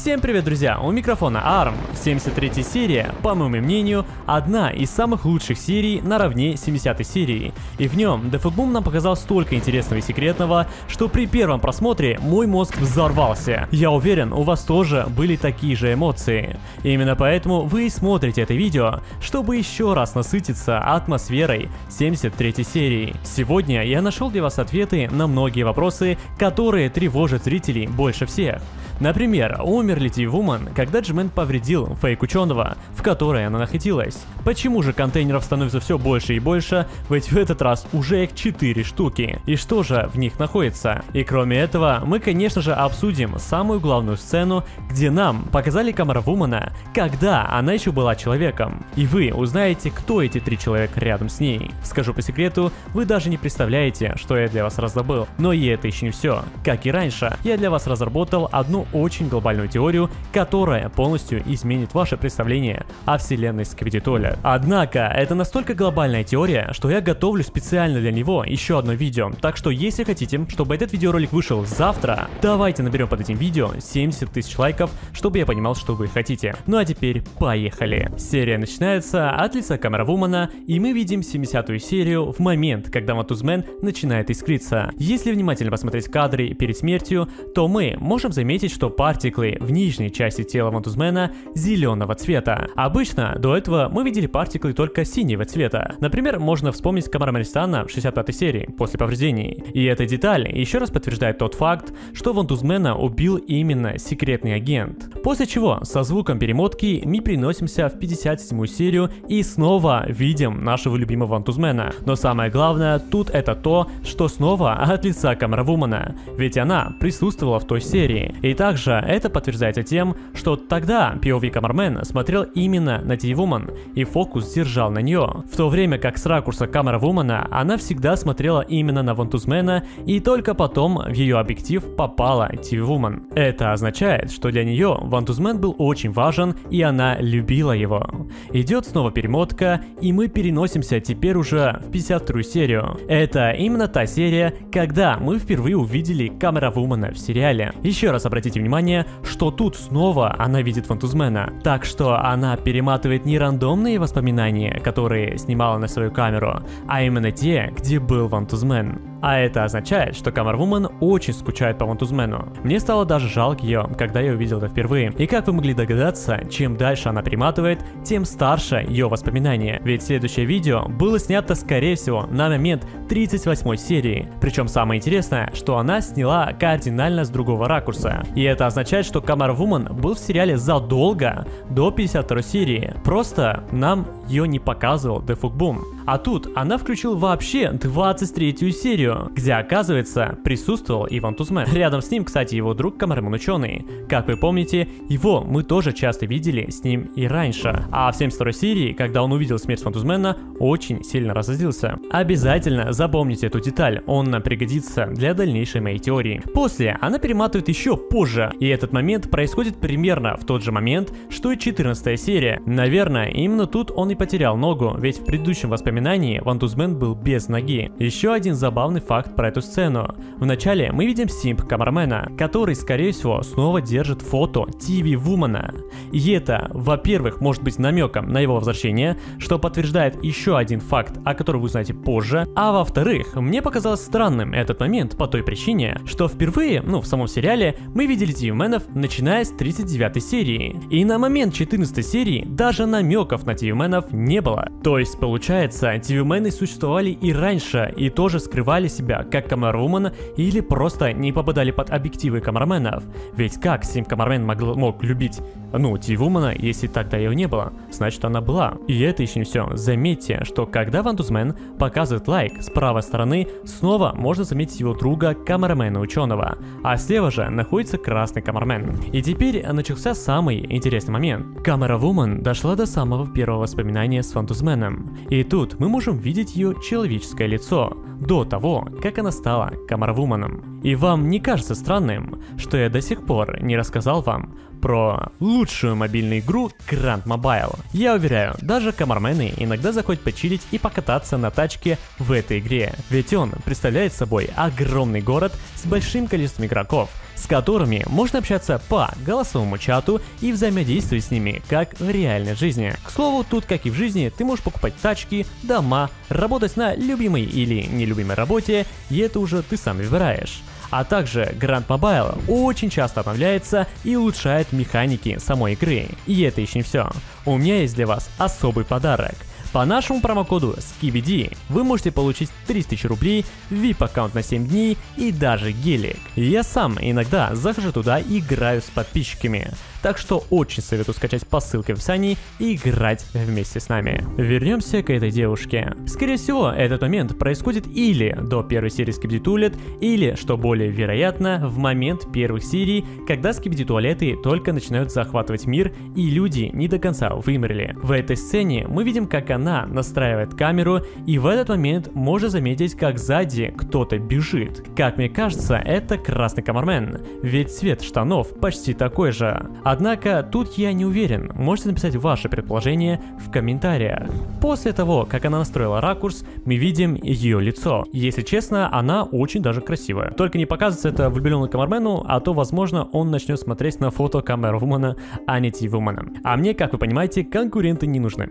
Всем привет, друзья! У микрофона ARM. 73 серия, по моему мнению, одна из самых лучших серий наравне 70 серии. И в нем Дефутбум нам показал столько интересного и секретного, что при первом просмотре мой мозг взорвался. Я уверен, у вас тоже были такие же эмоции. И именно поэтому вы смотрите это видео, чтобы еще раз насытиться атмосферой 73 серии. Сегодня я нашел для вас ответы на многие вопросы, которые тревожат зрителей больше всех. Например, умер ли Ти-Вумен, когда Джимен повредил фейк ученого, в которой она находилась? Почему же контейнеров становится все больше и больше, ведь в этот раз уже их 4 штуки? И что же в них находится? И кроме этого, мы конечно же обсудим самую главную сцену, где нам показали Камара Вумана, когда она еще была человеком. И вы узнаете, кто эти три человека рядом с ней. Скажу по секрету, вы даже не представляете, что я для вас раздобыл. Но и это еще не все. Как и раньше, я для вас разработал одну очень глобальную теорию, которая полностью изменит ваше представление о вселенной Сквидитоля. Однако, это настолько глобальная теория, что я готовлю специально для него еще одно видео, так что если хотите, чтобы этот видеоролик вышел завтра, давайте наберем под этим видео 70 тысяч лайков, чтобы я понимал, что вы хотите. Ну а теперь поехали. Серия начинается от лица камера Вумана, и мы видим 70-ю серию в момент, когда Матузмен начинает искриться. Если внимательно посмотреть кадры перед смертью, то мы можем заметить, что партиклы в нижней части тела Вантузмена зеленого цвета. Обычно до этого мы видели партиклы только синего цвета. Например, можно вспомнить Камара Маристана в 65 серии, после повреждений. И эта деталь еще раз подтверждает тот факт, что Вантузмена убил именно секретный агент. После чего со звуком перемотки мы переносимся в 57 серию и снова видим нашего любимого Вантузмена. Но самое главное тут это то, что снова от лица Камара Вумана, ведь она присутствовала в той серии. Итак, также это подтверждается тем, что тогда POV Камермен смотрел именно на Ти-Вумен и фокус держал на нее, в то время как с ракурса камера Вумана она всегда смотрела именно на Вантузмена и только потом в ее объектив попала Ти-Вумен. Это означает, что для нее Вантузмен был очень важен и она любила его. Идет снова перемотка и мы переносимся теперь уже в 52 серию. Это именно та серия, когда мы впервые увидели камера Вумана в сериале. Еще раз обратите внимание, что тут снова она видит Фантузмена. Так что она перематывает не рандомные воспоминания, которые снимала на свою камеру, а именно те, где был Вантузмен. А это означает, что Камервумен очень скучает по Вантузмену. Мне стало даже жалко ее, когда я увидел это впервые. И как вы могли догадаться, чем дальше она приматывает, тем старше ее воспоминания. Ведь следующее видео было снято скорее всего на момент 38 серии. Причем самое интересное, что она сняла кардинально с другого ракурса. Это означает, что Камервумен был в сериале задолго до 52 серии. Просто нам ее не показывал Дефукбум. А тут она включила вообще 23 серию, где, оказывается, присутствовал Иван Тузмен. Рядом с ним, кстати, его друг Камерман Ученый. Как вы помните, его мы тоже часто видели с ним и раньше. А в 72 серии, когда он увидел смерть Фантузмена, очень сильно разозлился. Обязательно запомните эту деталь, он нам пригодится для дальнейшей моей теории. После она перематывает еще позже, и этот момент происходит примерно в тот же момент, что и 14 серия. Наверное, именно тут он и потерял ногу, ведь в предыдущем воспоминании Вантузмен был без ноги. Еще один забавный факт про эту сцену. Вначале мы видим симп камермена, который, скорее всего, снова держит фото TV Вумана. И это, во-первых, может быть намеком на его возвращение, что подтверждает еще один факт, о котором вы узнаете позже. А во-вторых, мне показалось странным этот момент по той причине, что впервые, ну в самом сериале, мы видели TV-менов начиная с 39 серии. И на момент 14 серии даже намеков на TV-менов не было. То есть, получается, TV-мены существовали и раньше, и тоже скрывали себя как камервумен или просто не попадали под объективы камерменов. Ведь как Сим Камермен мог любить, ну, TV-вумана, если тогда ее не было? Значит, она была. И это еще не все. Заметьте, что когда Вантузмен показывает лайк с правой стороны, снова можно заметить его друга камерамена ученого, а слева же находится красный камермен. И теперь начался самый интересный момент. Камера Вумен дошла до самого первого воспоминания с Фантузменом. И тут мы можем видеть ее человеческое лицо, до того, как она стала Камарвуманом. И вам не кажется странным, что я до сих пор не рассказал вам про лучшую мобильную игру Grand Mobile. Я уверяю, даже камармены иногда заходят почилить и покататься на тачке в этой игре, ведь он представляет собой огромный город с большим количеством игроков, с которыми можно общаться по голосовому чату и взаимодействовать с ними, как в реальной жизни. К слову, тут, как и в жизни, ты можешь покупать тачки, дома, работать на любимой или нелюбимой работе, и это уже ты сам выбираешь. А также Grand Mobile очень часто обновляется и улучшает механики самой игры. И это еще не все. У меня есть для вас особый подарок. По нашему промокоду SKIBD вы можете получить 3000 рублей, VIP-аккаунт на 7 дней и даже гелик. Я сам иногда захожу туда и играю с подписчиками так что очень советую скачать по ссылке в описании и играть вместе с нами. Вернемся к этой девушке. Скорее всего, этот момент происходит или до первой серии Skibidi Toilet, или, что более вероятно, в момент первых серий, когда Skibidi Туалеты только начинают захватывать мир и люди не до конца вымерли. В этой сцене мы видим, как она настраивает камеру, и в этот момент можно заметить, как сзади кто-то бежит. Как мне кажется, это красный камермен, ведь цвет штанов почти такой же. Однако тут я не уверен, можете написать ваше предположение в комментариях. После того, как она настроила ракурс, мы видим ее лицо. Если честно, она очень даже красивая. Только не показывается это влюбленному камермену, а то, возможно, он начнет смотреть на фото камервумана, а не ти-вумана. А мне, как вы понимаете, конкуренты не нужны.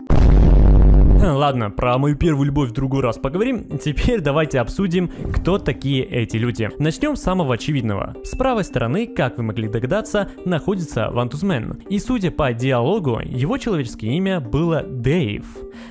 Ладно, про мою первую любовь в другой раз поговорим. Теперь давайте обсудим, кто такие эти люди. Начнем с самого очевидного. С правой стороны, как вы могли догадаться, находится Вантузмен. И судя по диалогу, его человеческое имя было Дэйв.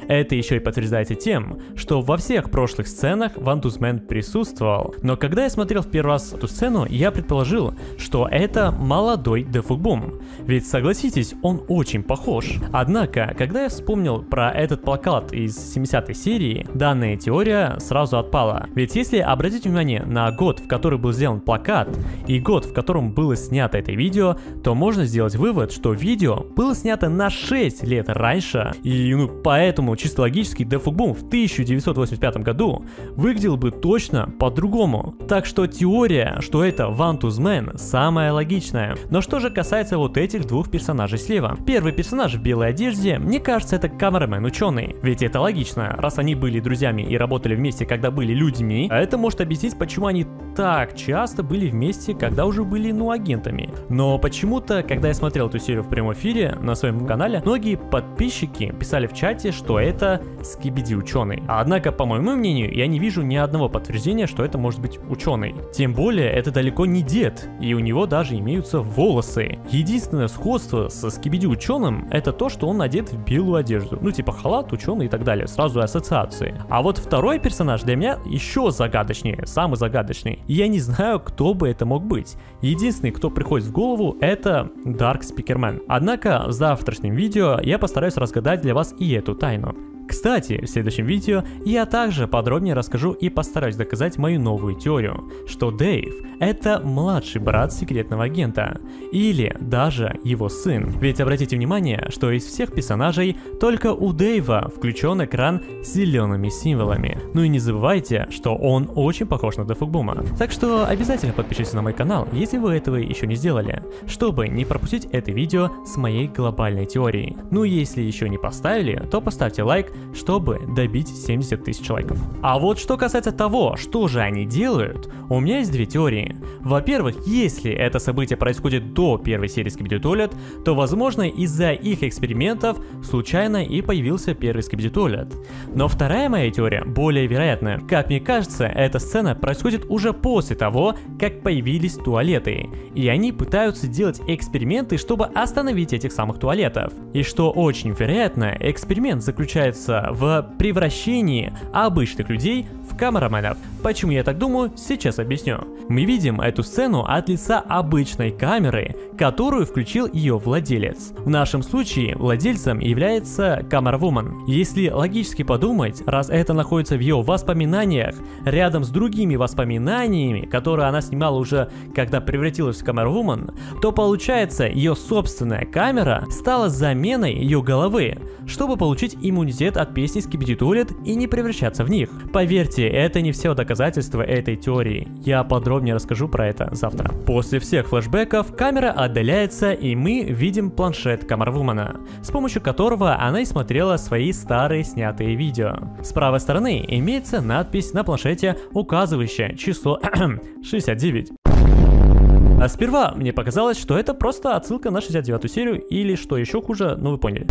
Это еще и подтверждается тем, что во всех прошлых сценах Вантузмен присутствовал. Но когда я смотрел в первый раз эту сцену, я предположил, что это молодой Дефугбум. Ведь согласитесь, он очень похож. Однако, когда я вспомнил про этот плакат плакат из 70-й серии, данная теория сразу отпала. Ведь если обратить внимание на год, в который был сделан плакат, и год, в котором было снято это видео, то можно сделать вывод, что видео было снято на 6 лет раньше, и ну поэтому чисто логически Дефугбум в 1985 году выглядел бы точно по-другому. Так что теория, что это One to самая логичная. Но что же касается вот этих двух персонажей слева. Первый персонаж в белой одежде, мне кажется, это камерамен ученый. Ведь это логично, раз они были друзьями и работали вместе, когда были людьми, а это может объяснить, почему они так часто были вместе, когда уже были, ну, агентами. Но почему-то, когда я смотрел эту серию в прямом эфире на своем канале, многие подписчики писали в чате, что это скибиди ученый. Однако, по моему мнению, я не вижу ни одного подтверждения, что это может быть ученый. Тем более, это далеко не дед, и у него даже имеются волосы. Единственное сходство со скибиди ученым, это то, что он одет в белую одежду. Ну, типа халат, ученый ученый и так далее, сразу ассоциации. А вот второй персонаж для меня еще загадочнее, самый загадочный. И я не знаю, кто бы это мог быть. Единственный, кто приходит в голову, это Dark Speakerman. Однако в завтрашнем видео я постараюсь разгадать для вас и эту тайну. Кстати, в следующем видео я также подробнее расскажу и постараюсь доказать мою новую теорию, что Дэйв — это младший брат секретного агента, или даже его сын. Ведь обратите внимание, что из всех персонажей только у Дэйва включен экран с зелеными символами. Ну и не забывайте, что он очень похож на Дефугбума. Так что обязательно подпишитесь на мой канал, если вы этого еще не сделали, чтобы не пропустить это видео с моей глобальной теорией. Ну и если еще не поставили, то поставьте лайк, чтобы добить 70 тысяч лайков. А вот что касается того, что же они делают, у меня есть две теории. Во-первых, если это событие происходит до первой серии Skibidi Toilet, то возможно из-за их экспериментов случайно и появился первый Skibidi Toilet. Но вторая моя теория более вероятная. Как мне кажется, эта сцена происходит уже после того, как появились туалеты. И они пытаются делать эксперименты, чтобы остановить этих самых туалетов. И что очень вероятно, эксперимент заключается заключается в превращении обычных людей в камераменов. Почему я так думаю, сейчас объясню. Мы видим эту сцену от лица обычной камеры, которую включил ее владелец. В нашем случае владельцем является камеравумен. Если логически подумать, раз это находится в ее воспоминаниях, рядом с другими воспоминаниями, которые она снимала уже, когда превратилась в камеравумен, то получается ее собственная камера стала заменой ее головы, чтобы получить иммунитет от песни Toilet и не превращаться в них. Поверьте, это не все доказательства доказательства этой теории. Я подробнее расскажу про это завтра. После всех флешбеков камера отдаляется и мы видим планшет Камарвумана, с помощью которого она и смотрела свои старые снятые видео. С правой стороны имеется надпись на планшете, указывающая число 69. А сперва мне показалось, что это просто отсылка на 69 серию или что еще хуже, ну вы поняли.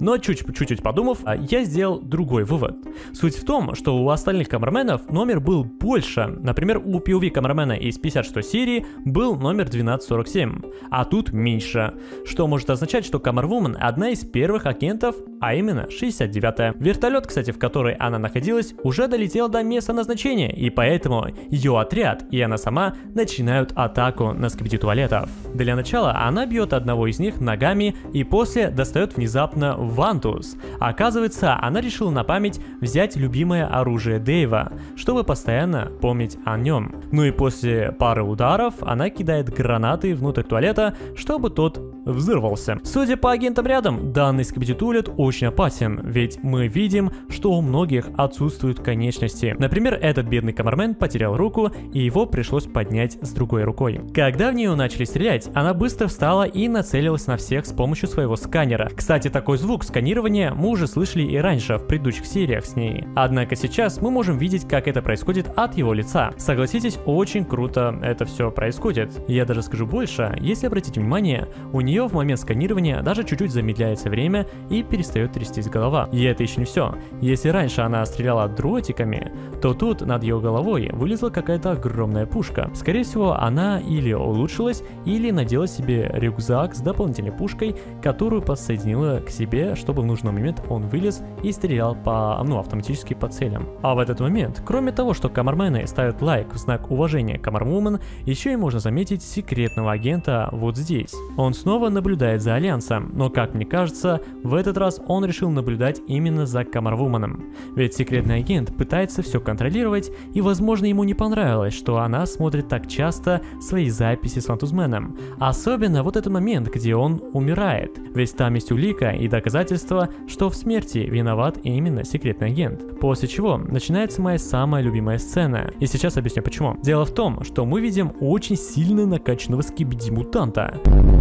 Но чуть-чуть подумав, а, я сделал другой вывод. Суть в том, что у остальных камерменов номер был больше. Например, у POV камермена из 56 серии был номер 1247, а тут меньше. Что может означать, что Камервумен одна из первых агентов, а именно 69-я. Вертолет, кстати, в которой она находилась, уже долетел до места назначения, и поэтому ее отряд и она сама начинают атаку на скрипте туалетов. Для начала она бьет одного из них ногами и после достает внезапно Вантус. Оказывается, она решила на память взять любимое оружие Дэйва, чтобы постоянно помнить о нем. Ну и после пары ударов она кидает гранаты внутрь туалета, чтобы тот взорвался. Судя по агентам рядом, данный скибидитулет очень опасен, ведь мы видим, что у многих отсутствуют конечности. Например, этот бедный камермен потерял руку, и его пришлось поднять с другой рукой. Когда в нее начали стрелять, она быстро встала и нацелилась на всех с помощью своего сканера. Кстати, такой звук сканирования мы уже слышали и раньше в предыдущих сериях с ней. Однако сейчас мы можем видеть, как это происходит от его лица. Согласитесь, очень круто это все происходит. Я даже скажу больше, если обратить внимание, у нее нее в момент сканирования даже чуть-чуть замедляется время и перестает трястись голова. И это еще не все. Если раньше она стреляла дротиками, то тут над ее головой вылезла какая-то огромная пушка. Скорее всего, она или улучшилась, или надела себе рюкзак с дополнительной пушкой, которую подсоединила к себе, чтобы в нужный момент он вылез и стрелял по, ну, автоматически по целям. А в этот момент, кроме того, что камермены ставят лайк в знак уважения Камервумен, еще и можно заметить секретного агента вот здесь. Он снова снова наблюдает за Альянсом, но, как мне кажется, в этот раз он решил наблюдать именно за Камарвуманом. Ведь секретный агент пытается все контролировать, и, возможно, ему не понравилось, что она смотрит так часто свои записи с Фантузменом. Особенно вот этот момент, где он умирает. Ведь там есть улика и доказательства, что в смерти виноват именно секретный агент. После чего начинается моя самая любимая сцена. И сейчас объясню почему. Дело в том, что мы видим очень сильно накачанного скибиди-мутанта.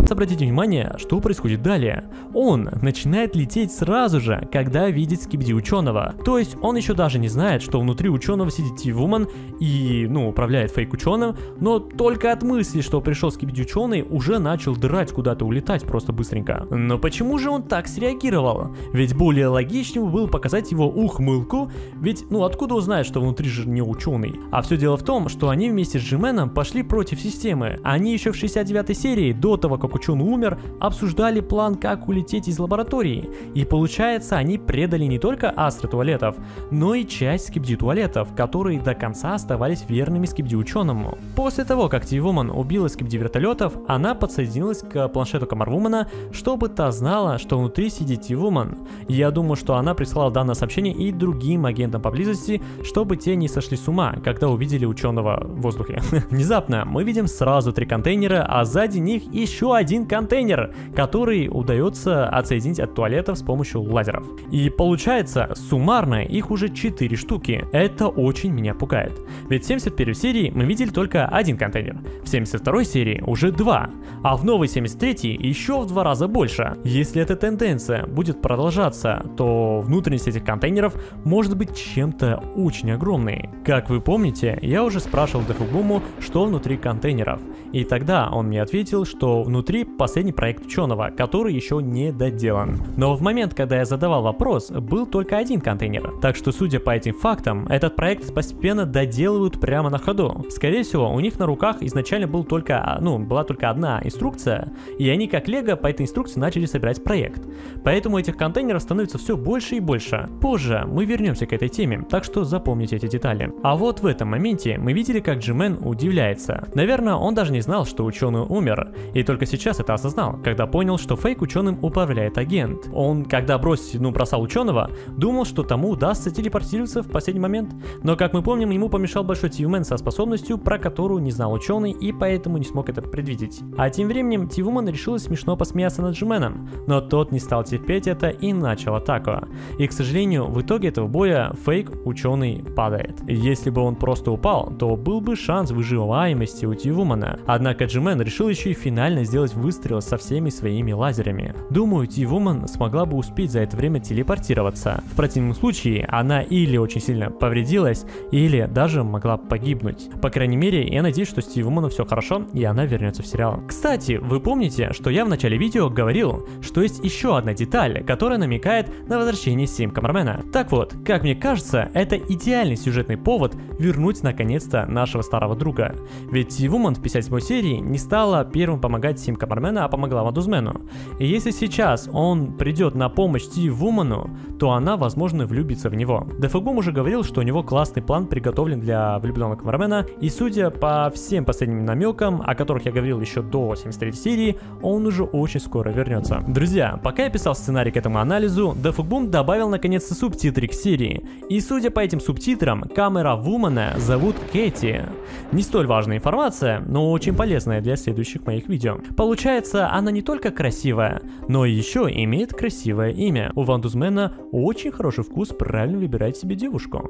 Обратите внимание, что происходит далее. Он начинает лететь сразу же, когда видит скибиди ученого. То есть он еще даже не знает, что внутри ученого сидит Тивуман и, ну, управляет фейк ученым, но только от мысли, что пришел скибиди ученый, уже начал драть куда-то, улетать просто быстренько. Но почему же он так среагировал? Ведь более логичнее было показать его ухмылку, ведь, ну, откуда узнать, что внутри же не ученый? А все дело в том, что они вместе с Джименом пошли против системы. Они еще в 69 серии, до того, как ученый умер, обсуждали план, как улететь из лаборатории. И получается, они предали не только астры туалетов, но и часть скибди туалетов, которые до конца оставались верными скибди ученому. После того, как Тивуман убила скибди вертолетов, она подсоединилась к планшету Камарвумана, чтобы та знала, что внутри сидит Тивуман. Я думаю, что она прислала данное сообщение и другим агентам поблизости, чтобы те не сошли с ума, когда увидели ученого в воздухе. Внезапно мы видим сразу три контейнера, а сзади них еще один один контейнер, который удается отсоединить от туалетов с помощью лазеров. И получается, суммарно их уже 4 штуки. Это очень меня пугает. Ведь в 71 серии мы видели только один контейнер, в 72 серии уже два, а в новой 73 еще в два раза больше. Если эта тенденция будет продолжаться, то внутренность этих контейнеров может быть чем-то очень огромной. Как вы помните, я уже спрашивал Дефугуму, что внутри контейнеров, и тогда он мне ответил, что внутри последний проект ученого, который еще не доделан. Но в момент, когда я задавал вопрос, был только один контейнер. Так что, судя по этим фактам, этот проект постепенно доделывают прямо на ходу. Скорее всего, у них на руках изначально был только, ну, была только одна инструкция, и они как лего по этой инструкции начали собирать проект. Поэтому этих контейнеров становится все больше и больше. Позже мы вернемся к этой теме, так что запомните эти детали. А вот в этом моменте мы видели, как Джимен удивляется. Наверное, он даже не знал, что ученый умер, и только сейчас это прекрасно знал, когда понял, что фейк ученым управляет агент. Он, когда бросил, ну, бросал ученого, думал, что тому удастся телепортироваться в последний момент. Но, как мы помним, ему помешал большой Тьюмен со способностью, про которую не знал ученый и поэтому не смог это предвидеть. А тем временем Тивуман решила смешно посмеяться над Джименом, но тот не стал терпеть это и начал атаку. И, к сожалению, в итоге этого боя фейк ученый падает. Если бы он просто упал, то был бы шанс выживаемости у Тивумана. Однако Джимен решил еще и финально сделать выстрел со всеми своими лазерами. Думаю, Тивуман смогла бы успеть за это время телепортироваться. В противном случае она или очень сильно повредилась, или даже могла погибнуть. По крайней мере, я надеюсь, что с Тивуманом все хорошо, и она вернется в сериал. Кстати, вы помните, что я в начале видео говорил, что есть еще одна деталь, которая намекает на возвращение Сим Камермена. Так вот, как мне кажется, это идеальный сюжетный повод вернуть наконец-то нашего старого друга. Ведь Тивуман в 57 серии не стала первым помогать Сим Камермена, а помогла Мадузмену. И если сейчас он придет на помощь Тивуману, то она, возможно, влюбится в него. Дефагум уже говорил, что у него классный план приготовлен для влюбленного Камермена, и судя по всем последним намекам, о которых я говорил еще до 73 серии, он уже очень скоро вернется. Друзья, пока я писал сценарий к этому анализу, Дефагум добавил наконец-то субтитры к серии. И судя по этим субтитрам, камера Вумана зовут Кэти. Не столь важная информация, но очень полезная для следующих моих видео. Получается, она не только красивая, но еще имеет красивое имя. У Вандузмена очень хороший вкус правильно выбирать себе девушку.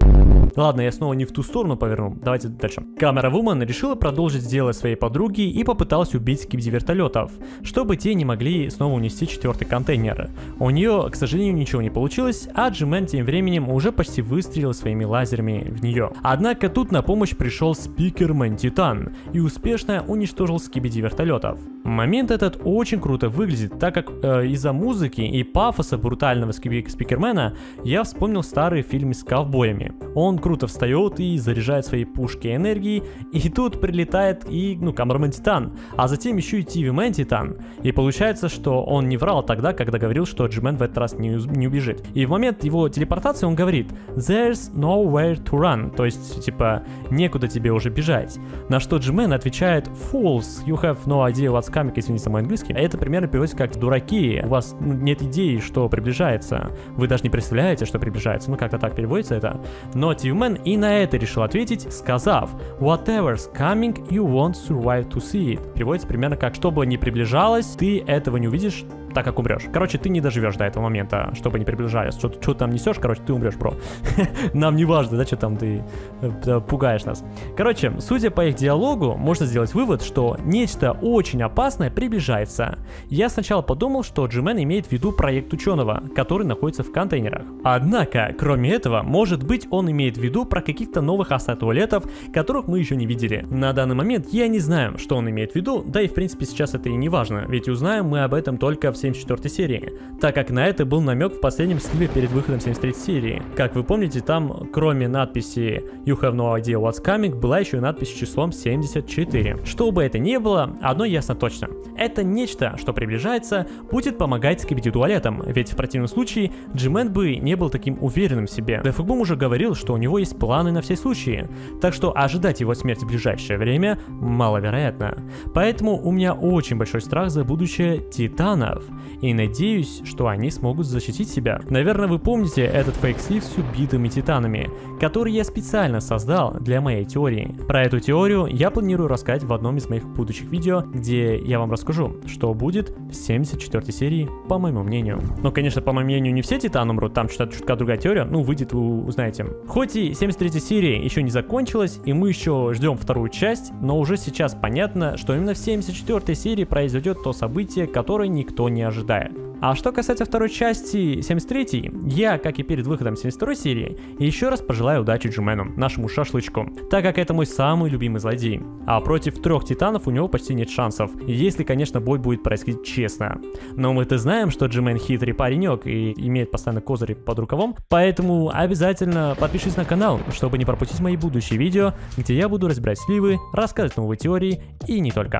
Ладно, я снова не в ту сторону повернул. Давайте дальше. Камера Вумен решила продолжить дело своей подруги и попыталась убить скибди вертолетов, чтобы те не могли снова унести четвертый контейнер. У нее, к сожалению, ничего не получилось, а Джимен тем временем уже почти выстрелил своими лазерами в нее. Однако тут на помощь пришел Спикермен Титан и успешно уничтожил скибиди вертолетов. Момент этот очень круто выглядит, так как э, из-за музыки и пафоса брутального спикермена я вспомнил старые фильмы с ковбоями. Он круто встает и заряжает свои пушки энергией, и тут прилетает и, ну, Камерман Титан, а затем еще и Тиви Мэн Титан. И получается, что он не врал тогда, когда говорил, что Джимен в этот раз не, не убежит. И в момент его телепортации он говорит «There's nowhere to run», то есть, типа, некуда тебе уже бежать. На что Джимен отвечает «False, you have no idea what's комик, извините за мой английский. Это примерно переводится как «дураки», у вас нет идеи, что приближается. Вы даже не представляете, что приближается. Ну, как-то так переводится это. Но Тьюмен и на это решил ответить, сказав «Whatever's coming, you won't survive to see it». Переводится примерно как «Что бы ни приближалось, ты этого не увидишь, так как умрешь. Короче, ты не доживешь до этого момента, чтобы не приближались. Что, что там несешь, короче, ты умрешь, бро. Нам не важно, да, что там ты э, пугаешь нас. Короче, судя по их диалогу, можно сделать вывод, что нечто очень опасное приближается. Я сначала подумал, что Джимен имеет в виду проект ученого, который находится в контейнерах. Однако, кроме этого, может быть он имеет в виду про каких-то новых астатуалетов, которых мы еще не видели. На данный момент я не знаю, что он имеет в виду, да и в принципе сейчас это и не важно, ведь узнаем мы об этом только в 74 серии, так как на это был намек в последнем сливе перед выходом 73 серии. Как вы помните, там, кроме надписи You have no idea what's coming, была еще и надпись с числом 74. Что бы это ни было, одно ясно точно. Это нечто, что приближается, будет помогать скибиди туалетам, ведь в противном случае Джимен бы не был таким уверенным в себе. Дефугбум уже говорил, что у него есть планы на все случаи, так что ожидать его смерти в ближайшее время маловероятно. Поэтому у меня очень большой страх за будущее Титанов и надеюсь, что они смогут защитить себя. Наверное, вы помните этот фейк-слив с убитыми титанами, который я специально создал для моей теории. Про эту теорию я планирую рассказать в одном из моих будущих видео, где я вам расскажу, что будет в 74 серии, по моему мнению. Но, конечно, по моему мнению, не все титаны умрут, там что-то чутка другая теория, ну, выйдет, вы узнаете. Хоть и 73 серия еще не закончилась, и мы еще ждем вторую часть, но уже сейчас понятно, что именно в 74 серии произойдет то событие, которое никто не ожидает. А что касается второй части 73 я, как и перед выходом 72 серии, еще раз пожелаю удачи Джумену, нашему шашлычку, так как это мой самый любимый злодей. А против трех титанов у него почти нет шансов, если, конечно, бой будет происходить честно. Но мы-то знаем, что Джимен хитрый паренек и имеет постоянно козыри под рукавом, поэтому обязательно подпишись на канал, чтобы не пропустить мои будущие видео, где я буду разбирать сливы, рассказывать новые теории и не только.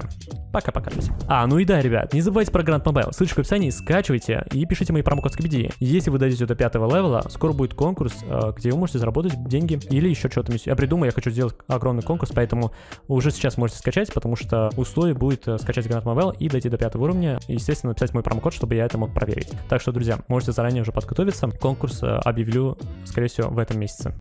Пока-пока, друзья. А, ну и да, ребят, не забывайте про Grand Mobile, ссылочка в описании, скачивайте скачивайте и пишите мои промокод SKBD. Если вы дойдете до пятого левела, скоро будет конкурс, э, где вы можете заработать деньги или еще что-то. Я придумаю, я хочу сделать огромный конкурс, поэтому уже сейчас можете скачать, потому что условие будет э, скачать Granat Mobile и дойти до пятого уровня, естественно, написать мой промокод, чтобы я это мог проверить. Так что, друзья, можете заранее уже подготовиться. Конкурс э, объявлю, скорее всего, в этом месяце.